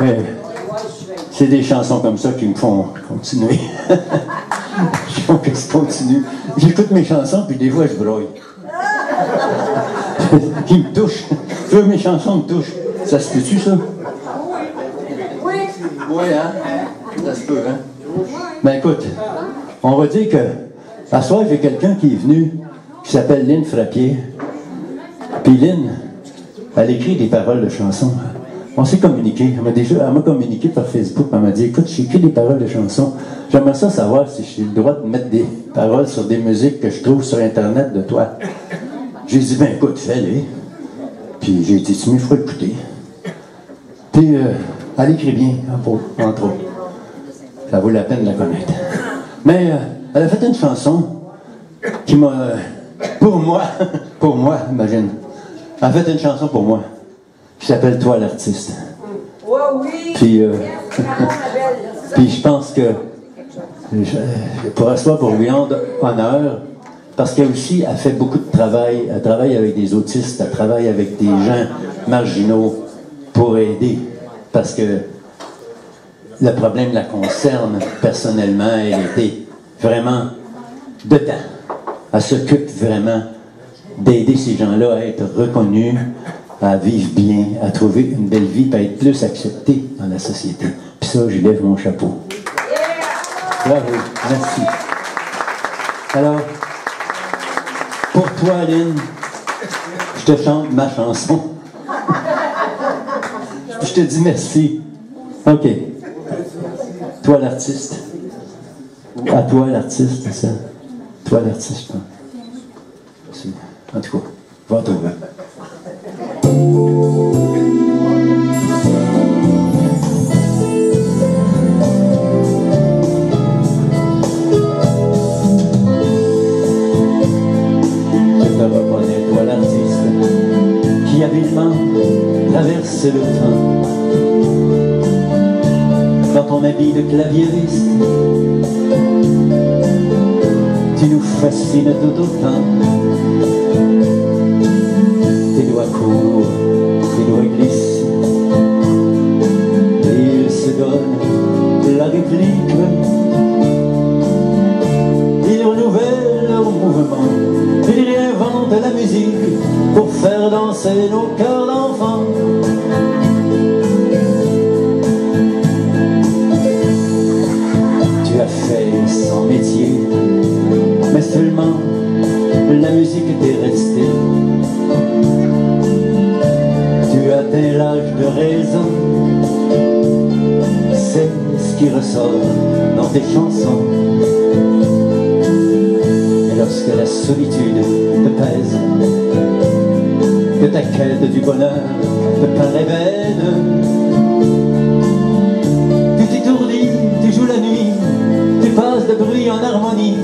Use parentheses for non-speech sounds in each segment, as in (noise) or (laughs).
Mais c'est des chansons comme ça qui me font continuer. (laughs) je font que je continue. J'écoute mes chansons, puis des fois, je brouille. (laughs) Ils me touchent. Je veux mes chansons me touchent. Ça se peut-tu, ça? Oui. Oui, hein? Ça se peut, hein? Ben écoute, on va dire que, à soir, j'ai quelqu'un qui est venu, qui s'appelle Lynn Frappier. Puis Lynn, elle écrit des paroles de chansons. On s'est communiqué. Elle m'a déjà m'a communiqué par Facebook. Elle m'a dit Écoute, j'écris des paroles de chansons. J'aimerais ça savoir si j'ai le droit de mettre des paroles sur des musiques que je trouve sur Internet de toi. J'ai dit Ben écoute, fais-les. Puis j'ai dit Tu m'y feras écouter. Puis euh, elle écrit bien, entre autres-. Ça vaut la peine de la connaître. Mais euh, elle a fait une chanson qui m'a. pour moi, (laughs) pour moi, imagine. Elle a fait une chanson pour moi qui s'appelle Toi l'artiste? Ouais, oui. Puis, euh. (laughs) Puis je pense que je, pour asseoir pour lui rendre honneur, parce qu'elle aussi a fait beaucoup de travail. Elle travaille avec des autistes, elle travaille avec des gens marginaux pour aider. Parce que le problème la concerne personnellement. Elle était vraiment dedans. Elle s'occupe vraiment d'aider ces gens-là à être reconnus, à vivre bien, à trouver une belle vie, à être plus acceptés dans la société. Puis ça, je lève mon chapeau. Bravo, merci. Alors, pour toi, Lynn, je te chante ma chanson. Je te dis merci. OK. Toi, l'artiste. À toi, l'artiste, c'est ça? Toi, l'artiste, je pense. Merci. En tout cas, va trouver. Je te reconnais, toi l'artiste, qui habilement traverse le temps. Dans ton habit de claviériste, tu nous fascines tout autant. Tes doigts courent, tes doigts glissent, et ils se donnent la réplique. Ils renouvellent leur mouvement, ils réinventent la musique pour faire danser nos cœurs d'enfants. Tu as fait sans métier, mais seulement la musique t'est restée. Et lorsque la solitude te pèse, que ta quête du bonheur te paraît vaine, tu t'étourdis, tu joues la nuit, tu passes de bruit en harmonie,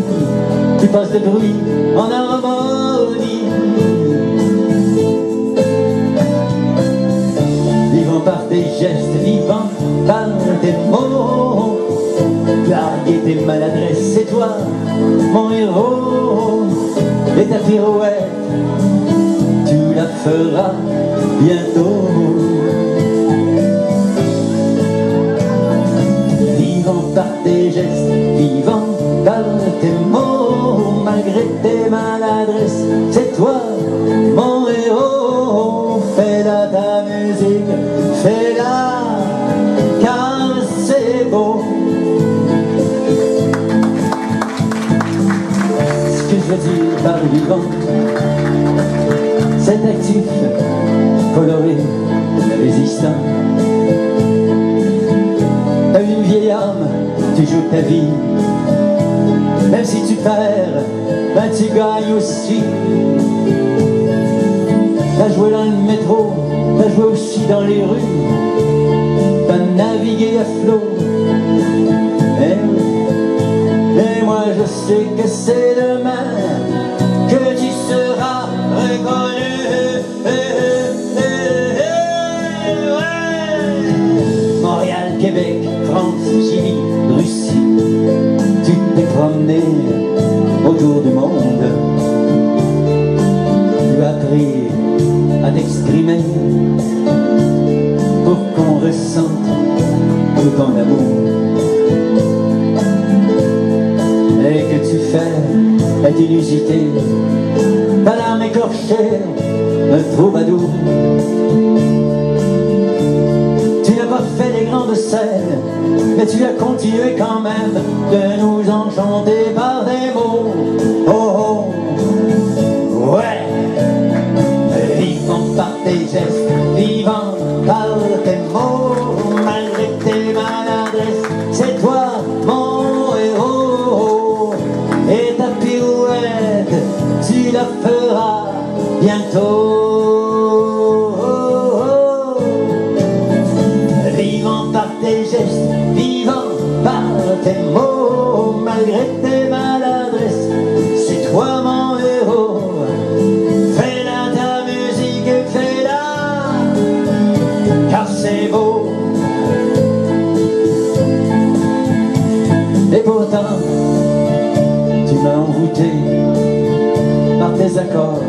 tu passes de bruit en harmonie. Vivant par tes gestes, vivant par tes mots, blague et tes maladresses, c'est toi, mon héros, et ta pirouette, tu la feras bientôt. Vivant par tes gestes, vivant par tes mots, malgré tes maladresses, c'est toi, mon héros. Fais-la ta musique, fais-la, par vivant, c'est actif, coloré, résistant. Une vieille âme, tu joues ta vie. Même si tu perds, ben tu gagnes aussi. T'as joué dans le métro, t'as joué aussi dans les rues. T'as navigué à flot. Et, et moi je sais que c'est demain Pour ressente tout ton amour. Et que tu fais est illusité par l'âme écorchée d'un troubadour. Tu n'as pas fait les grandes scènes, mais tu as continué quand même de nous enchanter par des mots. Oh oh, accords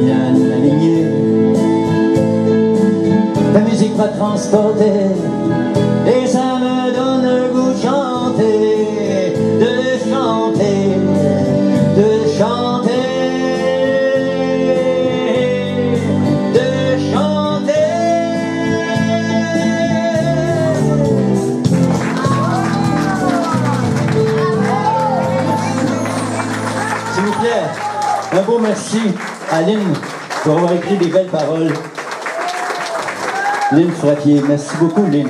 bien alignés. Ta musique m'a transporté et ça me donne le goût de chanter, de chanter, de chanter, de chanter. S'il vous plaît, un beau merci à Lynn pour avoir écrit des belles paroles. Lynn Frappier, merci beaucoup Lynn.